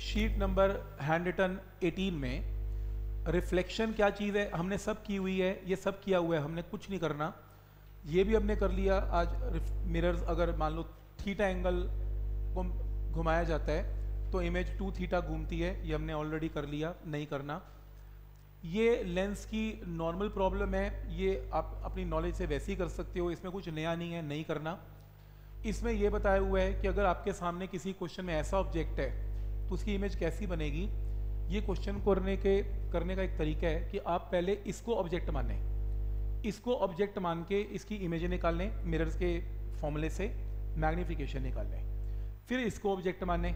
Sheet number hand written 18 में reflection क्या चीज़ है? हमने सब की हुई है, ये सब किया हुआ है, हमने कुछ नहीं करना। ये भी हमने कर लिया, आज मिरर्स अगर मान लो थीटा एंगल को घुमाया जाता है तो इमेज टू थीटा घूमती है, ये हमने ऑलरेडी कर लिया, नहीं करना। ये लेंस की नॉर्मल प्रॉब्लम है, ये आप अपनी नॉलेज से वैसे ही कर सकते हो, इसमें कुछ नया नहीं है, नहीं करना। इसमें यह बताया हुआ है कि अगर आपके सामने किसी क्वेश्चन में ऐसा ऑब्जेक्ट है तो उसकी इमेज कैसी बनेगी? ये क्वेश्चन करने के, करने का एक तरीका है कि आप पहले इसको ऑब्जेक्ट माने। इसको ऑब्जेक्ट मान के इसकी इमेज निकाल लें मिरर्स के फॉर्मूले से मैग्नीफिकेशन निकाल लें फिर इसको ऑब्जेक्ट माने।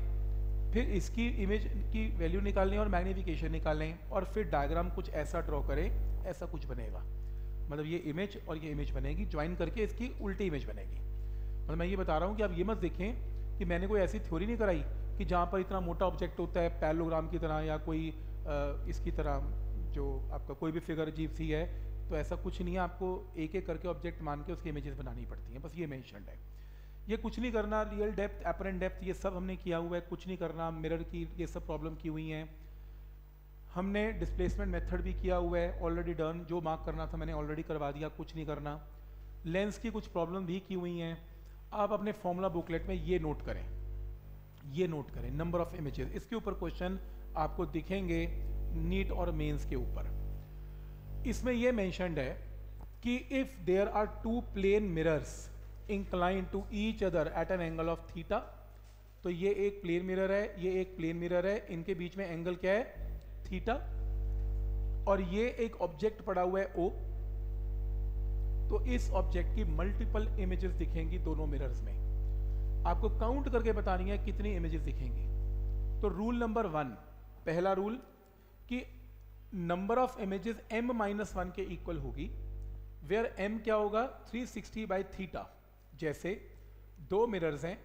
फिर इसकी इमेज की वैल्यू निकाल लें और मैग्नीफिकेशन निकाल लें और फिर डायग्राम कुछ ऐसा ड्रॉ करें, ऐसा कुछ बनेगा। मतलब ये इमेज और ये इमेज बनेगी ज्वाइन करके इसकी उल्टी इमेज बनेगी। मतलब मैं ये बता रहा हूँ कि आप ये मत देखें कि मैंने कोई ऐसी थ्योरी नहीं कराई। कि जहाँ पर इतना मोटा ऑब्जेक्ट होता है पैलोग्राम की तरह या कोई इसकी तरह जो आपका कोई भी फिगर अजीब सी है तो ऐसा कुछ नहीं है। आपको एक एक करके ऑब्जेक्ट मान के उसकी इमेजेस बनानी पड़ती हैं। बस ये मैंशनड है। ये कुछ नहीं करना रियल डेप्थ अपरेंट डेप्थ ये सब हमने किया हुआ है। कुछ नहीं करना मिरर की ये सब प्रॉब्लम की हुई हैं। हमने डिस्प्लेसमेंट मेथड भी किया हुआ है ऑलरेडी डन जो मार्क करना था मैंने ऑलरेडी करवा दिया, कुछ नहीं करना। लेंस की कुछ प्रॉब्लम भी की हुई हैं। आप अपने फॉर्मूला बुकलेट में ये नोट करें। ये नोट करें नंबर ऑफ़ इमेजेस इसके ऊपर क्वेश्चन आपको दिखेंगे नीट और मेंस के ऊपर. इसमें यह मैंशनड है कि if there are two plane mirrors incline to each other at an angle of theta तो ये एक प्लेन मिरर है, ये एक प्लेन मिरर है. इनके बीच में एंगल क्या है? थीटा और ये एक ऑब्जेक्ट पड़ा हुआ है ओ तो इस ऑब्जेक्ट की मल्टीपल इमेजेस दिखेंगी दोनों मिरर्स में. आपको काउंट करके बतानी है कितनी इमेजेस दिखेंगी। तो रूल नंबर वन पहला रूल कि number of images m minus one के इक्वल होगी वेयर m क्या होगा? 360 सिक्सटी बाई थीटा जैसे दो मिरर्स हैं,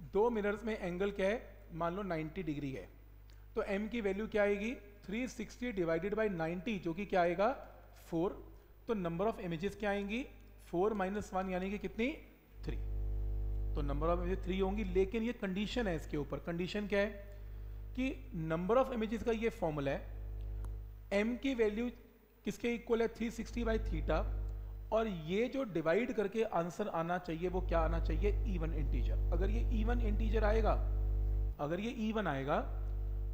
दो मिरर्स में एंगल क्या है? मान लो 90 डिग्री है। तो m की वैल्यू क्या आएगी? 360 डिवाइडेड बाई 90 जो कि क्या आएगा? 4 तो नंबर ऑफ़ इमेजेस क्या आएँगी? फोर माइनस वन यानी कि कितनी? तो नंबर ऑफ़ इमेजेस थ्री होंगी, लेकिन ये कंडीशन है इसके ऊपर। कंडीशन क्या है? कि नंबर ऑफ़ इमेजेस का ये फॉर्मूला है एम की वैल्यू किसके इक्वल है? थ्री सिक्सटी बाई थीटा और ये जो डिवाइड करके आंसर आना चाहिए, वो क्या आना चाहिए? इवन इंटीजर अगर ये इवन इंटीजर आएगा, अगर ये इवन आएगा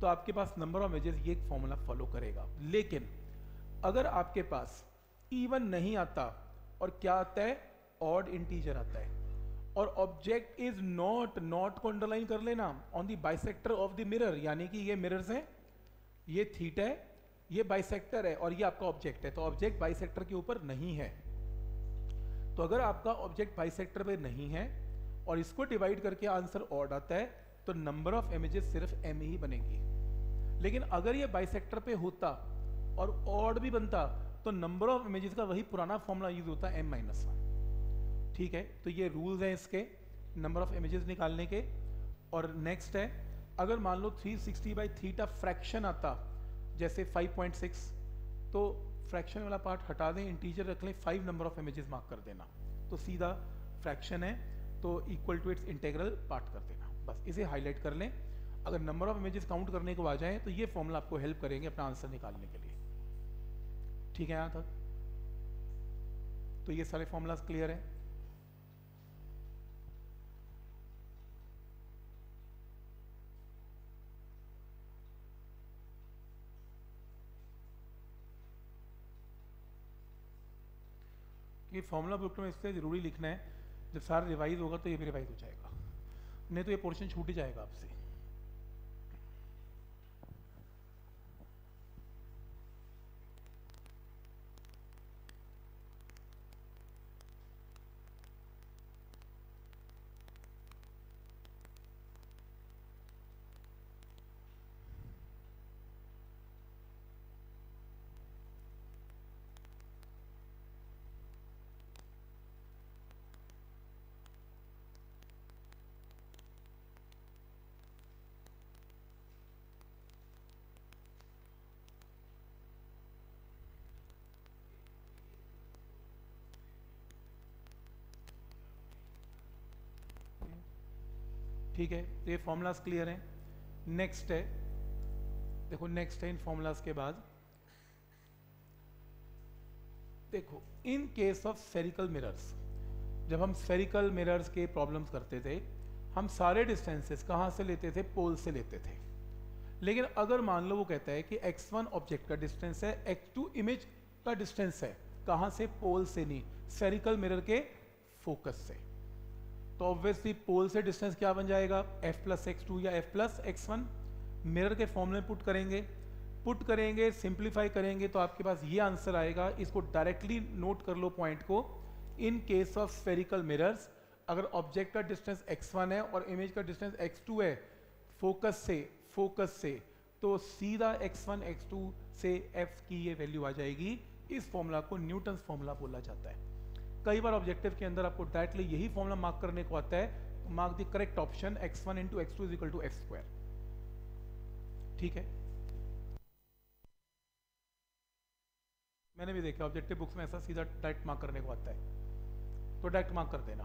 तो आपके पास नंबर ऑफ़ इमेजेस ये फॉर्मूला फॉलो करेगा। लेकिन अगर आपके पास इवन नहीं आता, और क्या आता है? ऑड इंटीजर आता है। और ऑब्जेक्ट इज़ नॉट नॉट को अंडरलाइन कर लेना। On the bisector of the mirror यानी कि ये मिरर्स हैं, ये थीट है, ये बाइसेक्टर है और ये आपका ऑब्जेक्ट है। तो ऑब्जेक्ट बाइसेक्टर के ऊपर नहीं है। तो अगर आपका ऑब्जेक्ट बाइसेक्टर पे नहीं है और इसको डिवाइड करके आंसर ऑड आता है तो नंबर ऑफ़ इमेजेस सिर्फ़ एम ही बनेगी। लेकिन अगर ये बाइसेक्टर पे होता और ऑड भी बनता तो नंबर ऑफ़ इमेजेस का वही पुराना फॉर्मूला यूज़ होता एम माइनस वन ठीक है? तो ये रूल्स हैं इसके नंबर ऑफ़ इमेजेस निकालने के। और नेक्स्ट है, अगर मान लो 360 सिक्सटी बाई थीटा फ्रैक्शन आता, जैसे 5.6 तो फ्रैक्शन वाला पार्ट हटा दें इंटीजर रख लें five number of images mark कर देना। तो सीधा फ्रैक्शन है तो equal to its integral part कर देना। बस इसे हाईलाइट कर लें। अगर नंबर ऑफ़ इमेजेस काउंट करने को आ जाए तो ये फॉर्मूला आपको हेल्प करेंगे अपना आंसर निकालने के लिए। ठीक है, यहाँ तक? तो ये सारे फॉर्मूलाज क्लियर है। ये फॉर्मूला बुक में इसलिए ज़रूरी लिखना है, जब सारा रिवाइज होगा तो ये भी रिवाइज हो जाएगा। नहीं तो ये पोर्शन छूट ही जाएगा आपसे। ठीक है? तो ये फॉर्मूलाज क्लियर हैं। नेक्स्ट है। देखो नेक्स्ट है इन फॉर्मूलाज के बाद। देखो in case of spherical mirrors जब हम स्फेरिकल मिरर्स के प्रॉब्लम्स करते थे, हम सारे डिस्टेंसेस कहाँ से लेते थे? पोल से लेते थे। लेकिन अगर मान लो वो कहता है कि x1 ऑब्जेक्ट का डिस्टेंस है x2 इमेज का डिस्टेंस है, कहाँ से? पोल से नहीं स्फेरिकल मिरर के फोकस से। तो ऑब्वियसली पोल से डिस्टेंस क्या बन जाएगा? F प्लस एक्स टू या f plus X one mirror के फॉर्म में पुट करेंगे। पुट करेंगे सिंप्लीफाई करेंगे तो आपके पास ये आंसर आएगा। इसको डायरेक्टली नोट कर लो पॉइंट को। In case of spherical mirrors अगर ऑब्जेक्ट का डिस्टेंस x1 है और इमेज का डिस्टेंस x2 है फोकस से फोकस से तो सीधा x1 x2 से f की ये वैल्यू आ जाएगी। इस फॉर्मूला को न्यूटन फॉर्मूला बोला जाता है। कई बार ऑब्जेक्टिव के अंदर आपको डायरेक्टली यही फॉर्मुला मार्क करने को आता है mark the correct option X one into X two is equal to X square ठीक है? मैंने भी देखा ऑब्जेक्टिव बुक्स में ऐसा सीधा डायरेक्ट मार्क करने को आता है। तो डायरेक्ट मार्क कर देना।